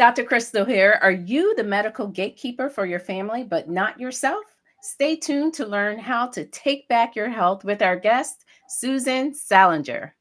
Dr. Crystal here. Are you the medical gatekeeper for your family, but not yourself? Stay tuned to learn how to take back your health with our guest, Susan Salenger.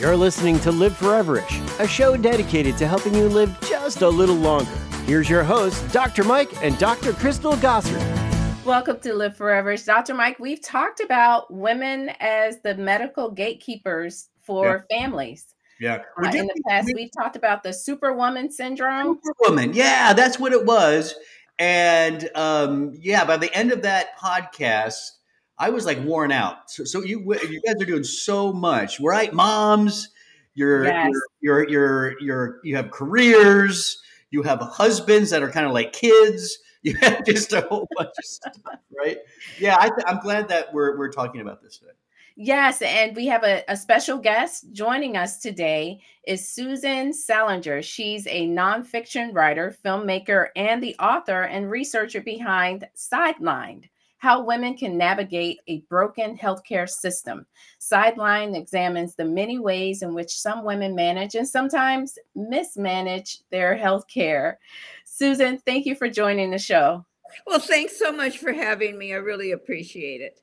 You're listening to Live Foreverish, a show dedicated to helping you live just a little longer. Here's your hosts, Dr. Mike and Dr. Crystal Gossard. Welcome to Live Foreverish. Dr. Mike, we've talked about women as the medical gatekeepers for yeah. families. Yeah. Uh, in the past, we, have talked about the superwoman syndrome. Superwoman. Yeah, that's what it was. And um, yeah, by the end of that podcast, I was like worn out. So, so you you guys are doing so much, right? Moms, you're, yes. you're, you're, you're, you're, you have careers, you have husbands that are kind of like kids. You have just a whole bunch of stuff, right? Yeah, I am glad that we're, we're talking about this today. Yes, and we have a, a, special guest joining us today is Susan Salenger. She's a nonfiction writer, filmmaker, and the author and researcher behind Sidelined, How Women Can Navigate a Broken Healthcare System. Sideline examines the many ways in which some women manage and sometimes mismanage their healthcare. Susan, thank you for joining the show. Well, thanks so much for having me. I really appreciate it.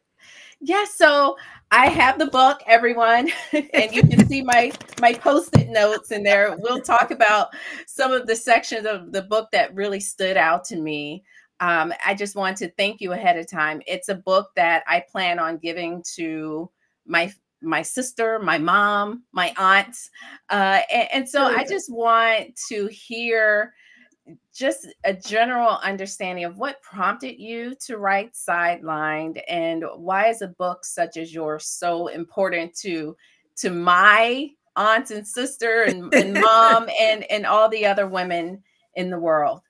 Yes, yeah, so I have the book, everyone, and you can see my my post-it notes in there. We'll talk about some of the sections of the book that really stood out to me. Um, I just want to thank you ahead of time. It's a book that I plan on giving to my my sister, my mom, my aunts, uh, and, and so I just want to hear just a general understanding of what prompted you to write sidelined and why is a book such as yours so important to to my aunts and sister and, and mom and and all the other women in the world?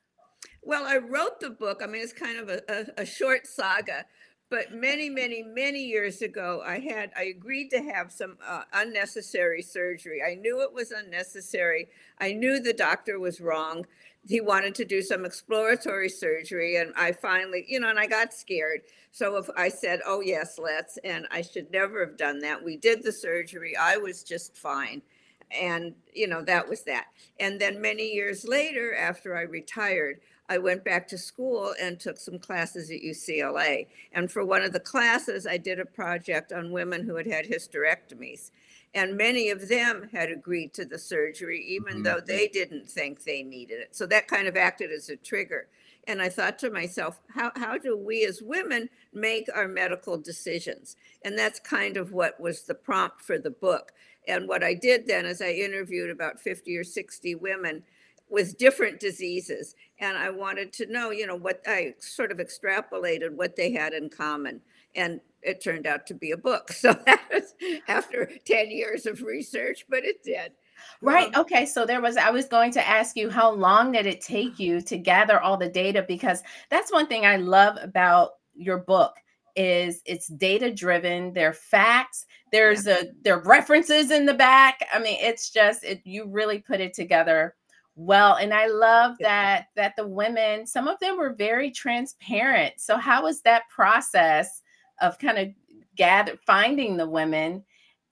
Well i wrote the book i mean it's kind of a, a, a short saga but many many many years ago i had i agreed to have some uh, unnecessary surgery. I knew it was unnecessary. I knew the doctor was wrong he wanted to do some exploratory surgery and i finally you know and i got scared. So if i said oh yes let's and i should never have done that we did the surgery i was just fine. And you know that was that. And then many years later after i retired i went back to school and took some classes at ucla and for one of the classes i did a project on women who had had hysterectomies and many of them had agreed to the surgery, even mm-hmm. though they didn't think they needed it. So that kind of acted as a trigger. And I thought to myself, how, how do we as women make our medical decisions? And that's kind of what was the prompt for the book. And what I did then is I interviewed about 50 or 60 women with different diseases. And I wanted to know, you know, what I sort of extrapolated what they had in common. And it turned out to be a book. So that was after 10 years of research, but it did. Right. Um, okay. So there was, I was going to ask you, how long did it take you to gather all the data? Because that's one thing I love about your book is it's data driven there are facts there's yeah. a there are references in the back i mean it's just it you really put it together well and i love that that the women some of them were very transparent so how was that process of kind of gather finding the women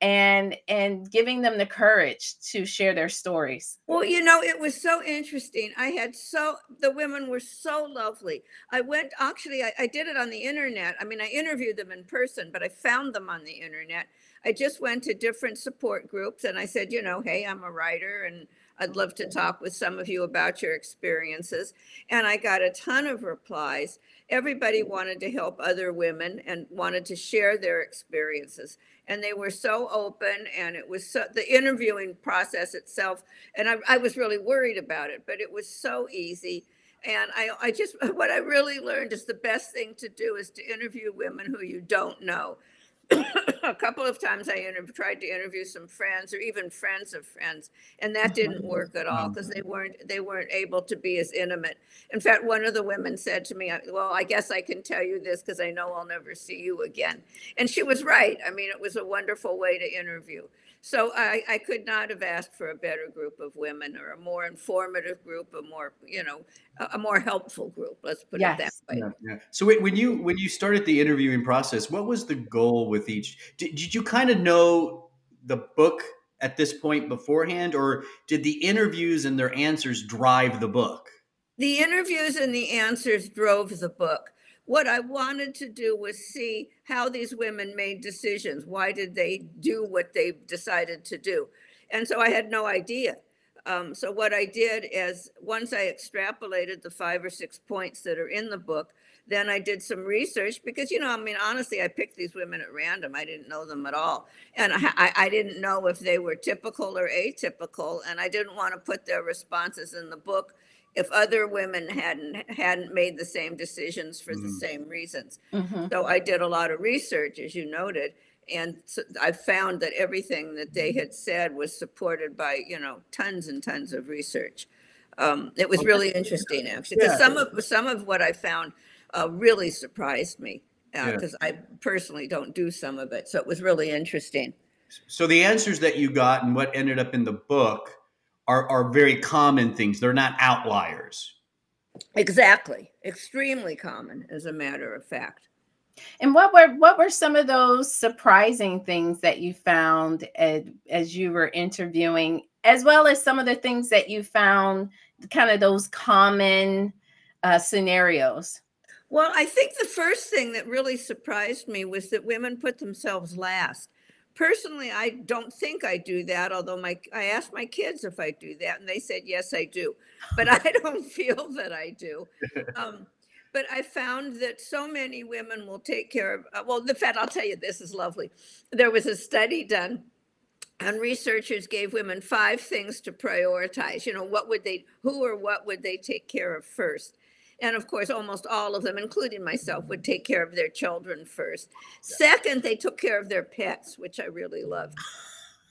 and and giving them the courage to share their stories. Well you know it was so interesting i had so the women were so lovely. I went actually I, I, did it on the internet i mean i interviewed them in person but i found them on the internet i just went to different support groups and i said you know hey i'm a writer and i'd love to talk with some of you about your experiences. And i got a ton of replies. Everybody mm. wanted to help other women and wanted to share their experiences. And they were so open and it was so the interviewing process itself and I, I, was really worried about it but it was so easy. And I, I just what i really learned is the best thing to do is to interview women who you don't know a couple of times I inter- tried to interview some friends or even friends of friends, and that didn't mm-hmm. work at all um, because they weren't they weren't able to be as intimate. In fact, one of the women said to me, "Well, I guess I can tell you this because I know I'll never see you again," and she was right. I mean, it was a wonderful way to interview. So I, I could not have asked for a better group of women or a more informative group, a more, you know, a, more helpful group. Let's put yes. it that way. Yeah, yeah. So when you when you started the interviewing process, what was the goal with each? Did, did you kind of know the book at this point beforehand, or did the interviews and their answers drive the book? The interviews and the answers drove the book. What I wanted to do was see how these women made decisions. Why did they do what they decided to do? And so I had no idea. Um, so what I did is once I extrapolated the five or six points that are in the book, then I did some research because, you know, I mean, honestly, I picked these women at random. I didn't know them at all. And I, I didn't know if they were typical or atypical. And I didn't want to put their responses in the book if other women hadn't hadn't made the same decisions for mm-hmm. the same reasons. Mm-hmm. So I did a lot of research, as you noted, and so I found that everything that they had said was supported by you know tons and tons of research. Um, it was really interesting, actually, because yeah. some of some of what I found uh, really surprised me because uh, yeah. I personally don't do some of it. So it was really interesting. So the answers that you got and what ended up in the book are, are very common things. They're not outliers. Exactly. Extremely common, as a matter of fact. And what were what were some of those surprising things that you found as, as you were interviewing, as well as some of the things that you found, kind of those common uh, scenarios? Well, I think the first thing that really surprised me was that women put themselves last. Personally, I don't think I do that, although my I asked my kids if I do that, and they said yes, I do. But I don't feel that I do. Um, but I found that so many women will take care of. Uh, well, the fact I'll tell you, this is lovely. There was a study done and researchers gave women five things to prioritize you know what would they who or what would they take care of first and of course, almost all of them, including myself, would take care of their children first. Second, they took care of their pets, which I really loved.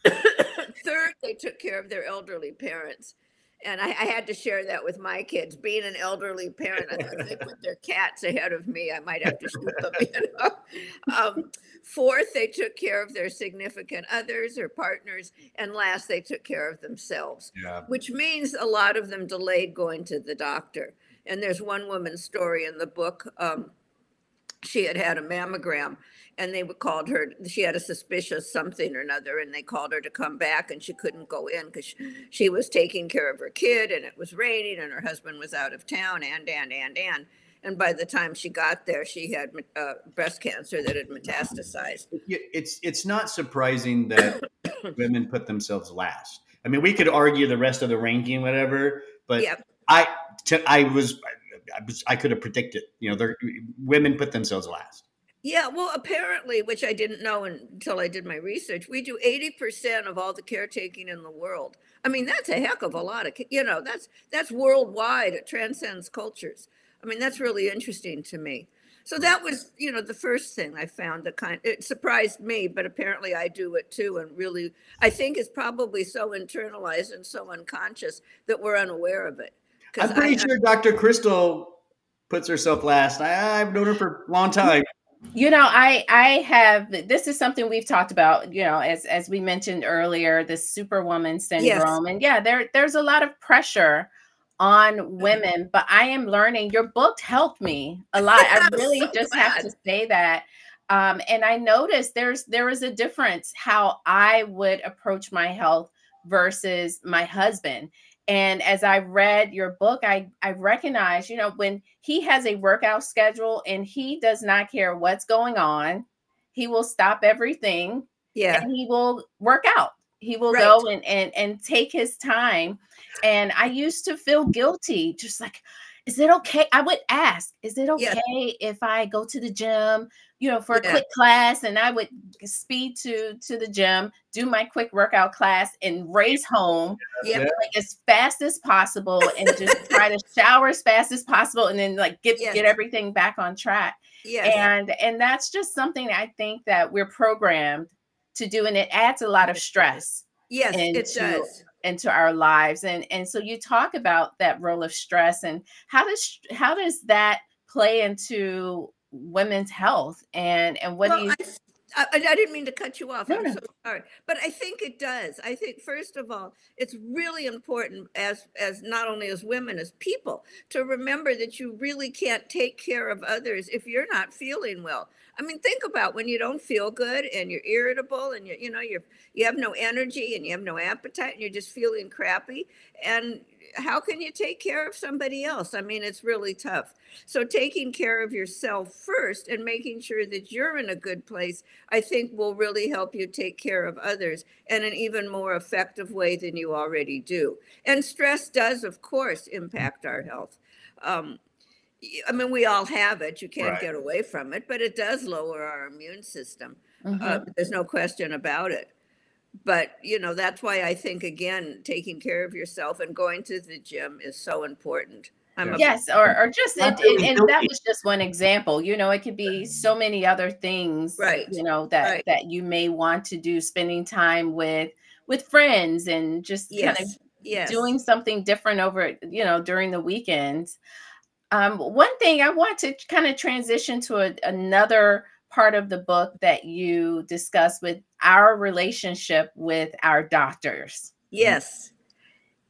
Third, they took care of their elderly parents. And I, I, had to share that with my kids. Being an elderly parent, I thought they put their cats ahead of me. I might have to shoot them. You know? um, fourth, they took care of their significant others or partners. And last, they took care of themselves, yeah. which means a lot of them delayed going to the doctor. And there's one woman's story in the book. Um, she had had a mammogram and they called her she had a suspicious something or another and they called her to come back and she couldn't go in because she, she, was taking care of her kid and it was raining and her husband was out of town and and and and and by the time she got there she had uh, breast cancer that had metastasized it's it's not surprising that women put themselves last i mean we could argue the rest of the ranking whatever but yep. I I was I was I could have predicted. You know, women put themselves last. Yeah, well, apparently, which I didn't know until I did my research, we do 80% of all the caretaking in the world. I mean, that's a heck of a lot of, you know, that's that's worldwide. It transcends cultures. I mean, that's really interesting to me. So that was, you know, the first thing I found that kind it surprised me, but apparently I do it too. And really, I think it's probably so internalized and so unconscious that we're unaware of it. I'm pretty I, sure Dr. Crystal puts herself last. I, I've known her for a long time. You know, I I have this is something we've talked about, you know, as as we mentioned earlier, the superwoman syndrome. Yes. And yeah, there there's a lot of pressure on women, but I am learning your book helped me a lot. I really so just glad. have to say that. Um, and I noticed there's there is a difference how I would approach my health versus my husband. And as I read your book, I, I recognize, you know, when he has a workout schedule and he does not care what's going on, he will stop everything. Yeah. And he will work out. He will right. go and, and and take his time. And I used to feel guilty, just like, is it okay? I would ask, is it okay yeah. if I go to the gym, you know, for a quick class and I would speed to to the gym, do my quick workout class and race home yeah. like as fast as possible and just try to shower as fast as possible and then like get yes. get everything back on track. Yeah. And and that's just something I think that we're programmed to do and it adds a lot of stress. Yes, into, it does into our lives and and so you talk about that role of stress and how does how does that play into women's health and and what well, do you I, I, didn't mean to cut you off. No, I'm no. so sorry, but I think it does. I think first of all, it's really important as as not only as women as people to remember that you really can't take care of others if you're not feeling well. I mean, think about when you don't feel good and you're irritable and you you know you're you have no energy and you have no appetite and you're just feeling crappy and how can you take care of somebody else? I mean, it's really tough. So taking care of yourself first and making sure that you're in a good place, I think will really help you take care of others in an even more effective way than you already do. And stress does, of course, impact our health. Um, I mean, we all have it. You can't Right. get away from it, but it does lower our immune system. Mhm. Uh, there's no question about it. But, you know, that's why I think, again, taking care of yourself and going to the gym is so important. I'm a yes or, or just it, it- and that was just one example you know it could be so many other things Right. you know that Right. that you may want to do spending time with with friends and just kind of yes, yes. doing something different over you know during the weekends um, one thing i want to kind of transition to a, another part of the book that you discuss with our relationship with our doctors. Yes,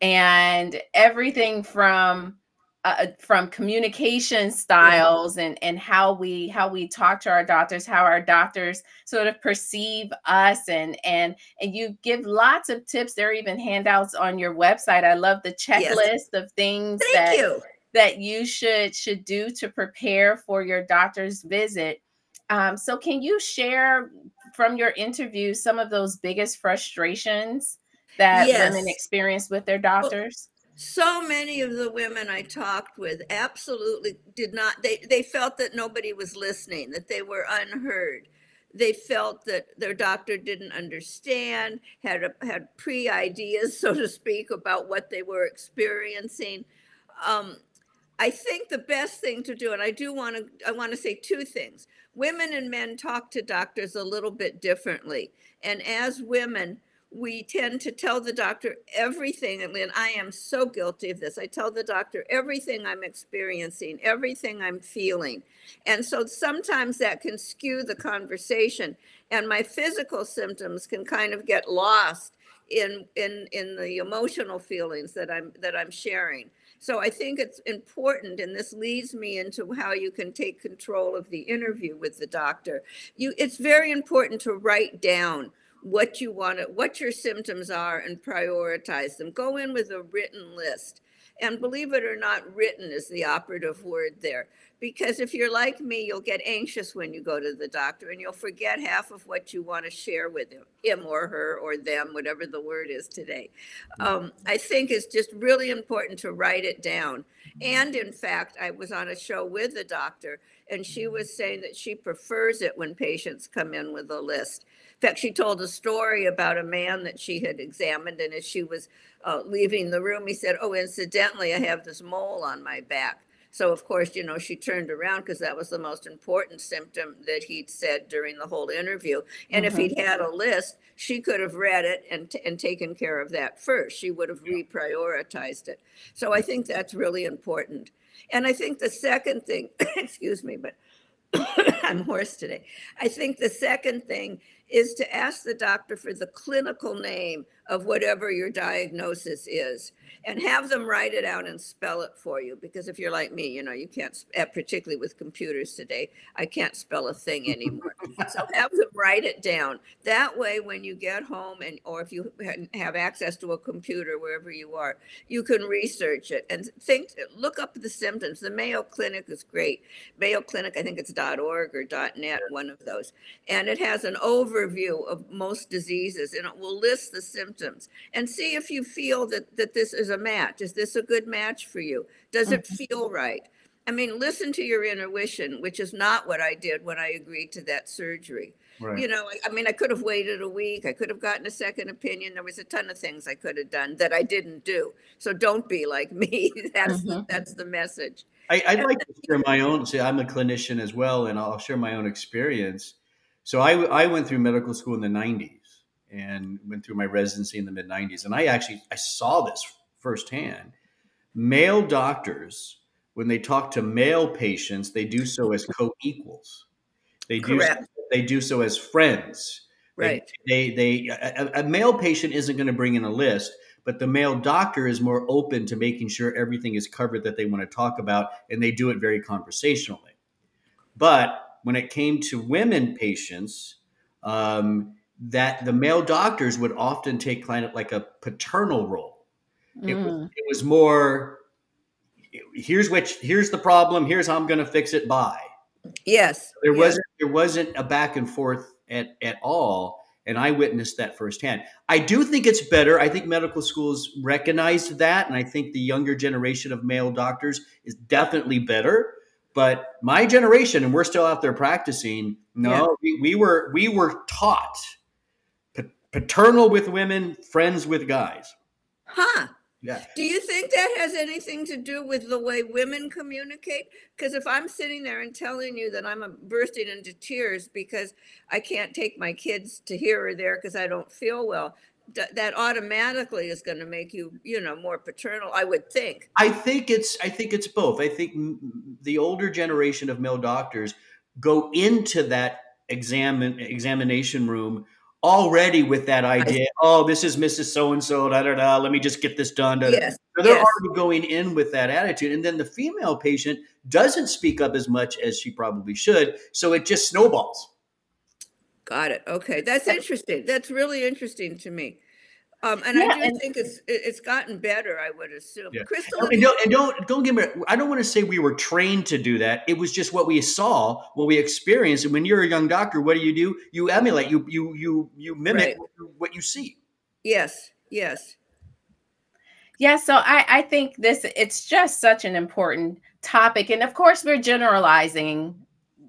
and everything from uh, from communication styles and and how we how we talk to our doctors how our doctors sort of perceive us and and and you give lots of tips. There are even handouts on your website. I love the checklist of things thank that you. that you should should do to prepare for your doctor's visit um, so can you share from your interview some of those biggest frustrations that women experience with their doctors So many of the women I talked with absolutely did not, they, they felt that nobody was listening, that they were unheard. They felt that their doctor didn't understand, had, a, had pre ideas, so to speak, about what they were experiencing. Um, I think the best thing to do, and I do want to, I want to say two things. Women and men talk to doctors a little bit differently. And as women, we tend to tell the doctor everything. And I am so guilty of this. I tell the doctor everything I'm experiencing, everything I'm feeling. And so sometimes that can skew the conversation. And my physical symptoms can kind of get lost in in in the emotional feelings that I'm that I'm sharing. So I think it's important, and this leads me into how you can take control of the interview with the doctor. You, it's very important to write down what you want to, what your symptoms are, and prioritize them. Go in with a written list, and believe it or not, written is the operative word there. Because if you're like me, you'll get anxious when you go to the doctor, and you'll forget half of what you want to share with him, him or her or them, whatever the word is today um, I think it's just really important to write it down. And in fact, I was on a show with a doctor, and she was saying that she prefers it when patients come in with a list. In fact, she told a story about a man that she had examined, and as she was uh, leaving the room, he said, Oh, incidentally, I have this mole on my back. So, of course, you know, she turned around because that was the most important symptom that he'd said during the whole interview. And if Mhm. he'd had a list, she could have read it and, t- and taken care of that first. She would have reprioritized it. So I think that's really important. And I think the second thing, excuse me, but I'm hoarse today. I think the second thing is to ask the doctor for the clinical name of whatever your diagnosis is and have them write it out and spell it for you. Because if you're like me, you know, you can't, particularly with computers today, I can't spell a thing anymore. so have them write it down. That way, when you get home and, or if you have access to a computer wherever you are, you can research it and think, look up the symptoms. The Mayo Clinic is great. Mayo Clinic, I think it's .org or .net, one of those. And it has an overview of most diseases and it will list the symptoms and see if you feel that, that this is a match. Is this a good match for you? Does it feel right? I mean, listen to your intuition, which is not what I did when I agreed to that surgery. Right. You know, I, I mean, I could have waited a week. I could have gotten a second opinion. There was a ton of things I could have done that I didn't do. So don't be like me. That's Mhm. that's the message. I, I'd like to share my own. See, I'm a clinician as well, and I'll share my own experience. So I, I went through medical school in the 90s and went through my residency in the mid 90s, and I actually I saw this firsthand. Male doctors, when they talk to male patients, they do so as co-equals. They do Correct. they do so as friends. They- Right. They they, a, a male patient isn't going to bring in a list, but the male doctor is more open to making sure everything is covered that they want to talk about, and they do it very conversationally. But when it came to women patients, um, that the male doctors would often take kind of like a paternal role. It, was, Mm. it was more. Here's which. Here's the problem. Here's how I'm going to fix it. By Yes. there yes. wasn't there wasn't a back and forth at at all, and I witnessed that firsthand. I do think it's better. I think medical schools recognized that, and I think the younger generation of male doctors is definitely better. But my generation, and we're still out there practicing. No, Yeah. we, we were we were taught paternal with women, friends with guys. Huh. Yeah. Do you think that has anything to do with the way women communicate? Because if I'm sitting there and telling you that I'm bursting into tears because I can't take my kids to here or there because I don't feel well, th- that automatically is going to make you, you know, more paternal. I would think. I think it's I think it's both. I think m- the older generation of male doctors go into that examine examination room already with that idea. Oh, this is Mrs. So and So. Da da da. Let me just get this done. da, da." Yes. So they're yes. already going in with that attitude, and then the female patient doesn't speak up as much as she probably should. So it just snowballs. Got it. Okay, that's interesting. That's really interesting to me. Um, and Yeah, I do and- think it's it's gotten better. I would assume. Yeah. Crystal, And don't, and don't don't get me. I don't want to say we were trained to do that. It was just what we saw, what we experienced. And when you're a young doctor, what do you do? You emulate. You you you you mimic Right. what you- what you see. yes, yes, Yeah, so I, I think this it's just such an important topic. And of course, we're generalizing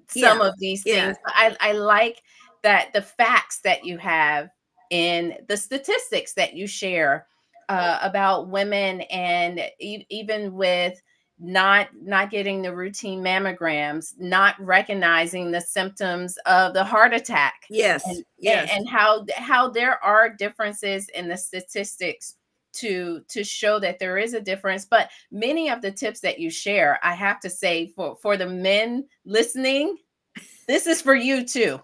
some Yeah, of these yeah. things. but I, I like that the facts that you have in the statistics that you share uh, about women and e- even with not not getting the routine mammograms, not recognizing the symptoms of the heart attack yes, and, yes. and, and how how there are differences in the statistics to to show that there is a difference but many of the tips that you share i have to say for for the men listening this is for you too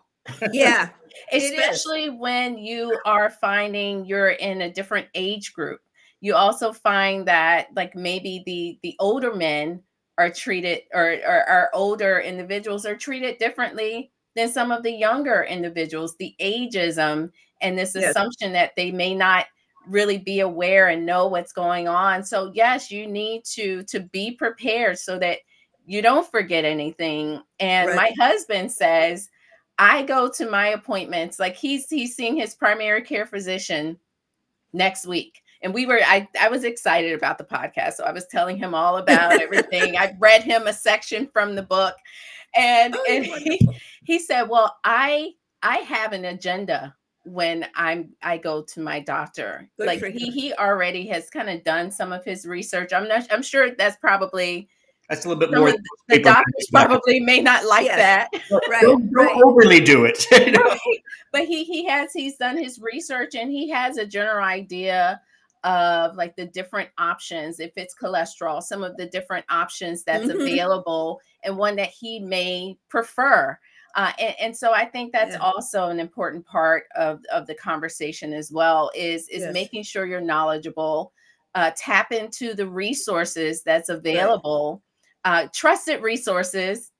yeah, especially when you are finding you're in a different age group. You also find that like maybe the the older men are treated or, or our older individuals are treated differently than some of the younger individuals. The ageism and this Yes. assumption that they may not really be aware and know what's going on. So yes you need to to be prepared so that you don't forget anything. And Right. my husband says I go to my appointments like he's he's seeing his primary care physician next week. And we were I I was excited about the podcast. So I was telling him all about everything. I read him a section from the book and Oh, and he, he said, "Well, I I have an agenda when I'm I go to my doctor. Good like he he already has kind of done some of his research. I'm not I'm sure that's probably That's a little bit some more. of the doctors probably may not like Yes. that. right, Don't, don't right. overly do it. You know? right. But he he has he's done his research and he has a general idea of like the different options if it's cholesterol, some of the different options that's Mhm. available and one that he may prefer. Uh, and, and so I think that's Yeah. also an important part of, of the conversation as well is is Yes. making sure you're knowledgeable, uh, tap into the resources that's available, uh, trusted resources,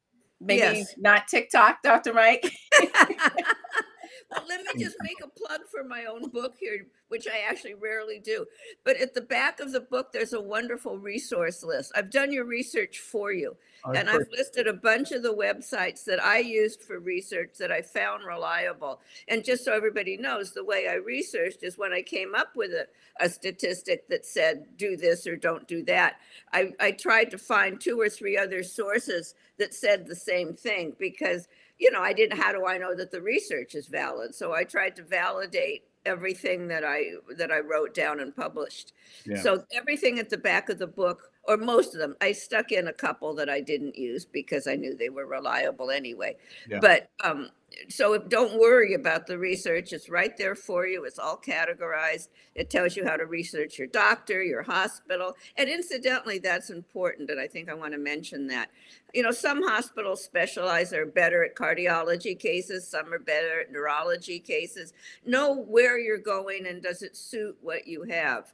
maybe Yes. not TikTok, Dr. Mike. well, let me just make a plug for my own book here, which I actually rarely do. But at the back of the book, there's a wonderful resource list. I've done your research for you, oh, and I've listed a bunch of the websites that I used for research that I found reliable. And just so everybody knows, the way I researched is when I came up with a, a statistic that said do this or don't do that, I, I tried to find two or three other sources that said the same thing because you know, I didn't, how do I know that the research is valid? So I tried to validate everything that I, that I wrote down and published. Yeah. So everything at the back of the book, or most of them, I stuck in a couple that I didn't use because I knew they were reliable anyway. Yeah. But, um, so don't worry about the research. It's right there for you. It's all categorized. It tells you how to research your doctor, your hospital. And incidentally, that's important. And I think I want to mention that. You know, some hospitals specialize, are better at cardiology cases, some are better at neurology cases. Know where you're going and does it suit what you have.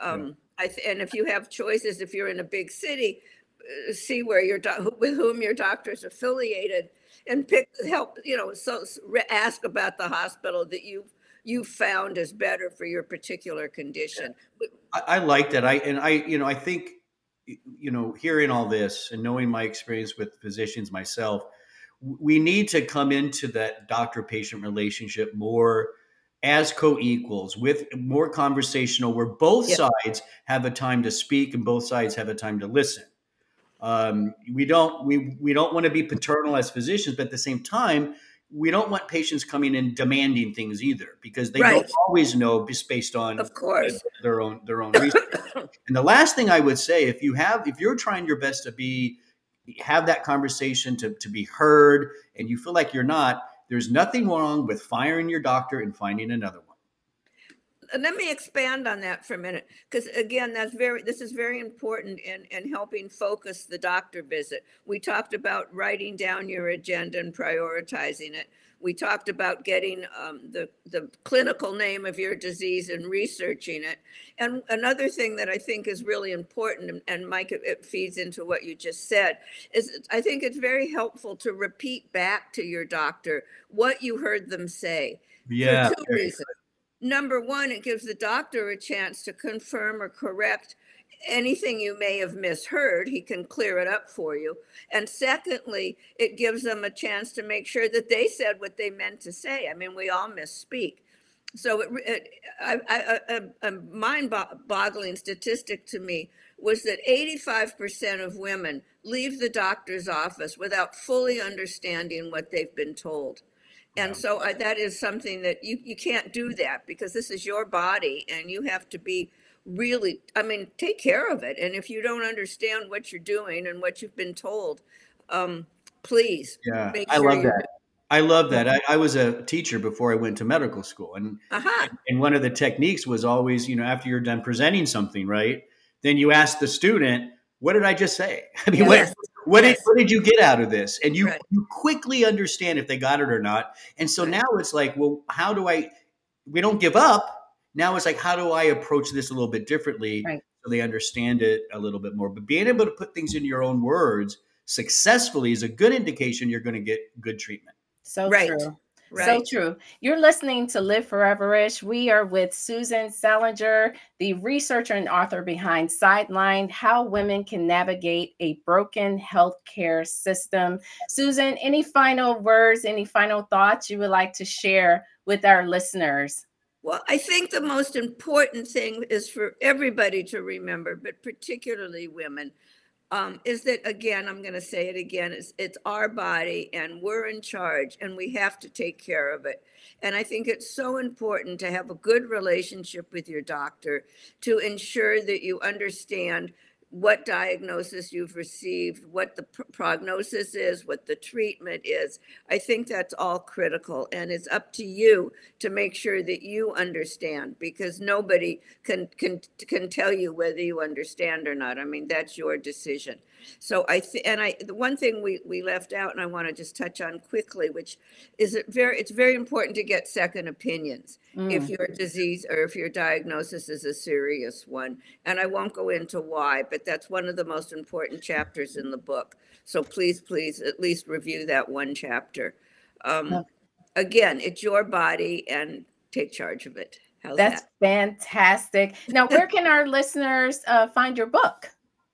Um, I and if you have choices, if you're in a big city, uh, see where your do- with whom your doctor is affiliated and pick help you know so ask about the hospital that you you found is better for your particular condition. I, I like that. I and i you know i think you know hearing all this and knowing my experience with physicians myself we need to come into that doctor patient relationship more as co-equals with more conversational where both yep. sides have a time to speak and both sides have a time to listen um, we don't we we don't want to be paternal as physicians, but at the same time, we don't want patients coming in demanding things either because they right. don't always know just based on of course their own their own research. and the last thing I would say, if you have if you're trying your best to be have that conversation to, to be heard and you feel like you're not, there's nothing wrong with firing your doctor and finding another one let me expand on that for a minute because again that's very this is very important in in helping focus the doctor visit. We talked about writing down your agenda and prioritizing it. We talked about getting um, the the clinical name of your disease and researching it. And another thing that i think is really important and, mike it, it feeds into what you just said is i think it's very helpful to repeat back to your doctor what you heard them say yeah. for two reasons number one, it gives the doctor a chance to confirm or correct anything you may have misheard. He can clear it up for you. And secondly, it gives them a chance to make sure that they said what they meant to say. I mean, we all misspeak. So it, it I, I, a, a mind-boggling statistic to me was that 85% of women leave the doctor's office without fully understanding what they've been told. And so I, that is something that you, you can't do that because this is your body and you have to be really, I mean, take care of it. And if you don't understand what you're doing and what you've been told, um, please. Yeah, I sure love that. I love that. I, I, was a teacher before I went to medical school, and uh-huh. and one of the techniques was always, you know, after you're done presenting something, right? Then you ask the student, "What did I just say?" I mean, yes. what, what yes. did what did you get out of this? And you right. you quickly understand if they got it or not. And so right. now it's like, well, how do I? We don't give up. Now it's like, how do I approach this a little bit differently right. so they understand it a little bit more? But being able to put things in your own words successfully is a good indication you're going to get good treatment. So true. Right. So true. You're listening to Live Foreverish. We are with Susan Salenger, the researcher and author behind Sideline How Women Can Navigate a Broken Healthcare System. Susan, any final words, any final thoughts you would like to share with our listeners? Well, I think the most important thing is for everybody to remember, but particularly women, um, is that again, I'm going to say it again, it's, it's our body and we're in charge and we have to take care of it. And I think it's so important to have a good relationship with your doctor to ensure that you understand what diagnosis you've received, what the pr- prognosis is, what the treatment is. I think that's all critical. And it's up to you to make sure that you understand because nobody can, can, can tell you whether you understand or not. I mean, that's your decision. So I th- and I the one thing we we left out and I want to just touch on quickly, which is it very it's very important to get second opinions mm. if your disease or if your diagnosis is a serious one. And I won't go into why, but that's one of the most important chapters in the book. So please, please at least review that one chapter. Um, Again, it's your body and take charge of it. How's That's that? fantastic. Now, where can our listeners uh, find your book?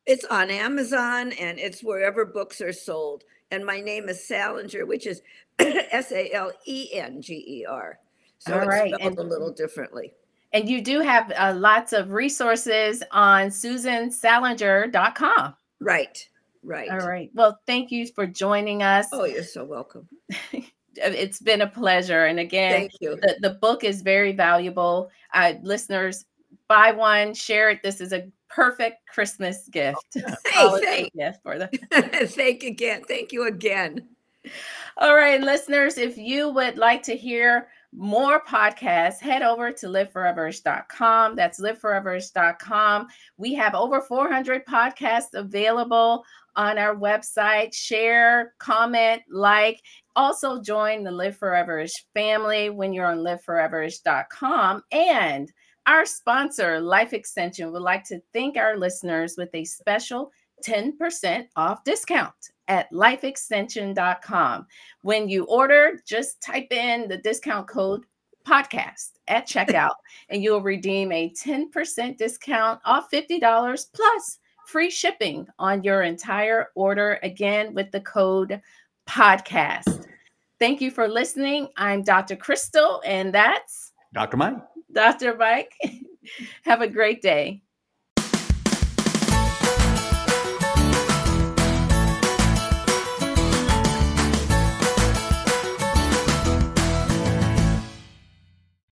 It's on Amazon and it's wherever books are sold. And my name is Salenger, which is S A L E N G E R. So All it's right. spelled and, a little differently. And you do have uh, lots of resources on susansalenger.com. Right, right. All right. Well, thank you for joining us. Oh, you're so welcome. it's been a pleasure. And again, thank you. The, the book is very valuable. Uh, listeners, buy one, share it. This is a perfect Christmas gift. Oh, hey, thank, gift for them. thank again. Thank you again. All right, listeners, if you would like to hear more podcasts, head over to liveforeverish.com. That's liveforeverish.com. We have over 400 podcasts available on our website. Share, comment, like. Also, join the Live Foreverish family when you're on liveforeverish.com. And our sponsor, Life Extension, would like to thank our listeners with a special 10% off discount at lifeextension.com. When you order, just type in the discount code podcast at checkout and you'll redeem a 10% discount off $50 plus free shipping on your entire order again with the code podcast. Thank you for listening. I'm Dr. Crystal and that's Dr. Mike. Dr. Mike. Have a great day.